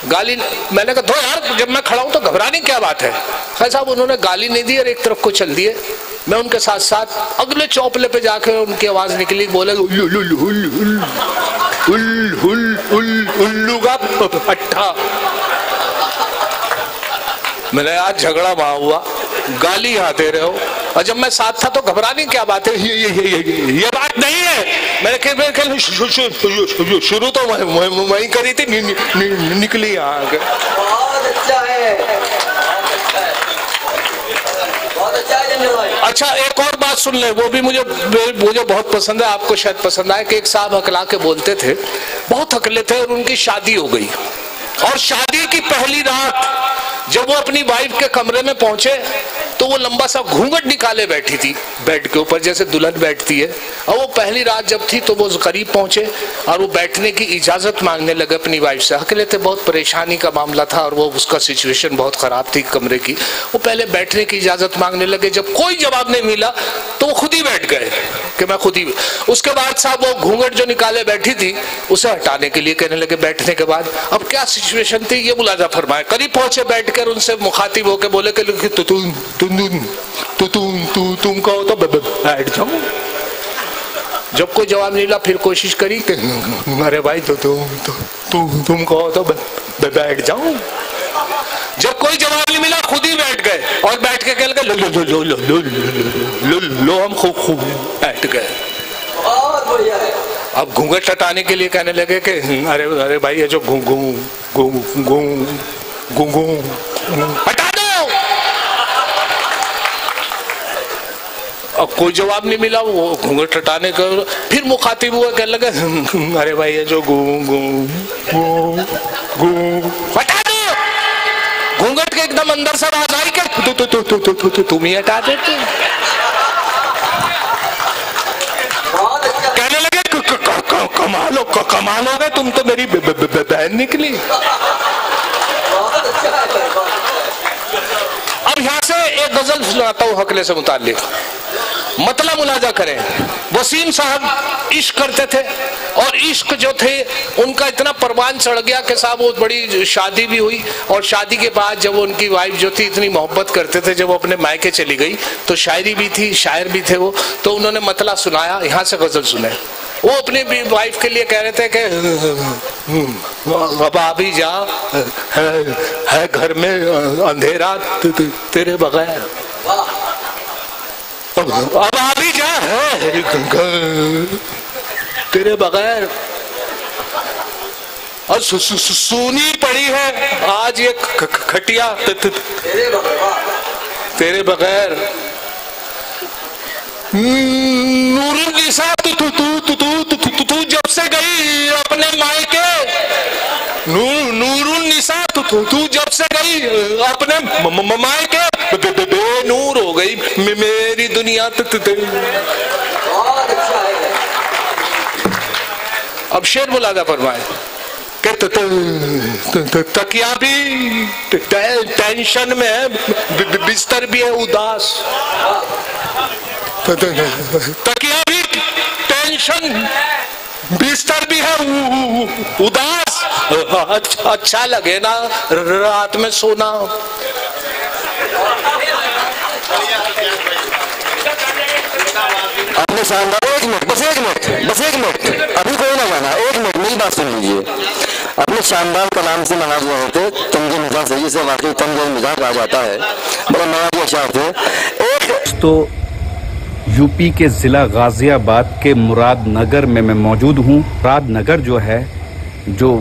गाली मैंने कहा, दो यार, जब मैं खड़ा हूँ तो घबराने क्या बात है? खैर साहब, उन्होंने गाली नहीं दी और एक तरफ़ को चल दिए। मैं उनके साथ साथ अगले चौपले पे जाकर उनकी आवाज़ निकली, बोले उल्लू का पट्टा। मैंने आज झगड़ा वहाँ हुआ। गाली यहाँ दे रहे हो। और जब मैं साथ था तो घबराने क्या बात है? ये ये ये ये, ये बात नहीं है। मैंने कह मैं कह शुरू तो वही करी थी नि, नि, नि, निकली यहाँ अच्छा बहुत अच्छा है अच्छा एक और बात सुन ले। वो भी मुझे मुझे बहुत पसंद है आपको शायद पसंद आए कि एक साहब हकला के बोलते थे। बहुत हकले थे और उनकी शादी हो गई। और शादी की पहली रात जब वो अपनी वाइफ के कमरे में पहुँचे तो वो लंबा सा घूंघट निकाले बैठी थी बेड के ऊपर जैसे दुल्हन बैठती है। और वो पहली रात जब थी तो वो करीब पहुँचे और वो बैठने की इजाज़त मांगने लगे अपनी वाइफ से। अकेले थे बहुत परेशानी का मामला था और वो उसका सिचुएशन बहुत खराब थी कमरे की। वो पहले बैठने की इजाज़त मांगने लगे जब कोई जवाब नहीं मिला तो वो खुद ही बैठ गए कि मैं खुद ही उसके बाद साहब वो घूंघट जो निकाले बैठी थी उसे हटाने के लिए कहने लगे बैठने के बाद। अब क्या सिचुएशन थी ये मुलाजा फरमाए। करीब पहुँचे बैठकर उनसे मुखातिब होकर बोले कि तु, तुम तु, तुम तो तू तुम कहो तो बैठ जाओ। जब कोई जवाब नहीं मिला फिर कोशिश करी कि अरे भाई तो तुम तुम तु, तुम कहो तो बैठ जाओ। जब कोई जवाब नहीं मिला खुद ही बैठ गए और बैठ के कहल गए लो लो लो लो लो लो लो लो हम खूब खूब बैठ गए। अब घूंघट टटाने के लिए कहने लगे कि अरे अरे भाई ये जो घूंघू घूंघू घूंघू घूं हटा अब कोई जवाब नहीं मिला वो घूंघट हटाने का फिर मुखातिब हुआ कहने लगे अरे भाई ये जो हटा दो! घूंघट के एकदम अंदर से आवाज़ आई कि तु, तु, तु, तु, तु, तु, तु, तुम ही हटा देते कहने लगे कमाल हो कमाल हो गए तुम तो मेरी बहन निकली। अब यहाँ से एक गज़ल सुनाता हूँ हकले से मुतालिक। मतलब मुलाजा करें। वसीम साहब इश्क करते थे और इश्क जो थे उनका इतना परवान चढ़ गया कि साहब वो बड़ी शादी भी हुई और शादी के बाद जब उनकी वाइफ जो थी इतनी मोहब्बत करते थे जब वो अपने मायके चली गई तो शायरी भी थी शायर भी थे वो तो उन्होंने मतला सुनाया यहाँ से गज़ल सुने। वो अपनी वाइफ के लिए कह रहे थे कि अब अभी जा है, है घर में अंधेरा तेरे बगैर। अब अभी जा है घर तेरे बगैर और सु, सु, सु, सूनी पड़ी है आज ये खटिया त- त- तेरे बगैर नूरुन्निसा तू तू तू तू तू तू तू तू जब से गई अपने मायके नूर नूरुन्निसा तू तू तू जब से गई अपने मायके बेनूर हो गई मे- अपनी आदत दे। अच्छा अब शेर मुलादा फरमाए। तकिया भी टेंशन में है बिस्तर भी है उदास। तो, तकिया भी टेंशन बिस्तर भी है उदास। अच्छा, अच्छा लगे ना रात में सोना। आपने शानदार एक मिनट, बस एक मिनट, बस एक मिनट। अभी कोई ना जाना, एक मिनट, मेरी बात सुन लीजिए। अपने शानदार कलाम से मना हुए होते तंगे मिजाज सही से वाकई तंगे मिजाज आ जाता है, बड़ा नवाजी अशार थे एक तो यूपी के ज़िला गाज़ियाबाद के मुरादनगर में मैं मौजूद हूँ। मुरादनगर जो है, जो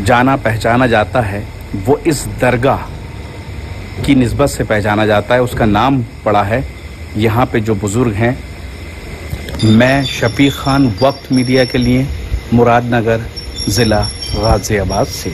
जाना पहचाना जाता है, वो इस दरगाह की नस्बत से पहचाना जाता है। उसका नाम पड़ा है, यहाँ पे जो बुज़ुर्ग हैं मैं शफीक खान वक्त मीडिया के लिए मुरादनगर ज़िला गाज़ियाबाद से।